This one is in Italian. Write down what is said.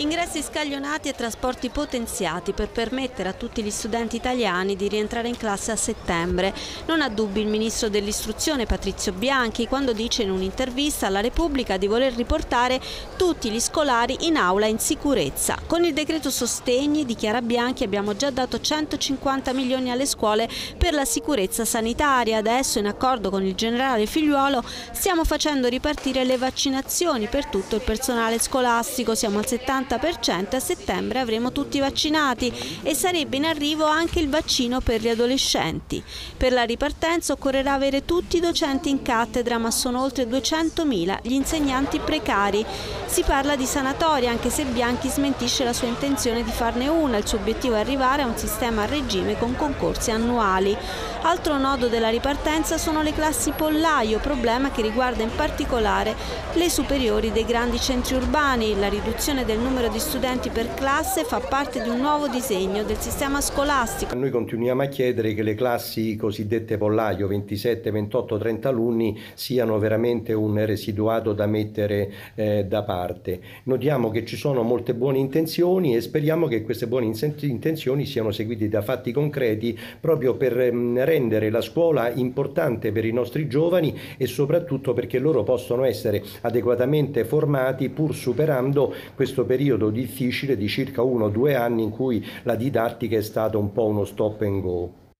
Ingressi scaglionati e trasporti potenziati per permettere a tutti gli studenti italiani di rientrare in classe a settembre. Non ha dubbi il ministro dell'istruzione Patrizio Bianchi quando dice in un'intervista alla Repubblica di voler riportare tutti gli scolari in aula in sicurezza. Con il decreto sostegni, dichiara Bianchi, abbiamo già dato 150 milioni alle scuole per la sicurezza sanitaria. Adesso, in accordo con il generale Figliuolo, stiamo facendo ripartire le vaccinazioni per tutto il personale scolastico. Siamo al 70 90% a settembre avremo tutti vaccinati e sarebbe in arrivo anche il vaccino per gli adolescenti. Per la ripartenza occorrerà avere tutti i docenti in cattedra, ma sono oltre 200.000 gli insegnanti precari. Si parla di sanatoria, anche se Bianchi smentisce la sua intenzione di farne una. Il suo obiettivo è arrivare a un sistema a regime con concorsi annuali. Altro nodo della ripartenza sono le classi pollaio, problema che riguarda in particolare le superiori dei grandi centri urbani. La riduzione del numero di studenti per classe fa parte di un nuovo disegno del sistema scolastico. Noi continuiamo a chiedere che le classi cosiddette pollaio, 27, 28, 30 alunni, siano veramente un residuato da mettere eh, da parte. Notiamo che ci sono molte buone intenzioni e speriamo che queste buone intenzioni siano seguite da fatti concreti proprio per mh, rendere la scuola importante per i nostri giovani e soprattutto perché loro possono essere adeguatamente formati pur superando questo periodo difficile di circa uno o due anni in cui la didattica è stata un po' uno stop and go.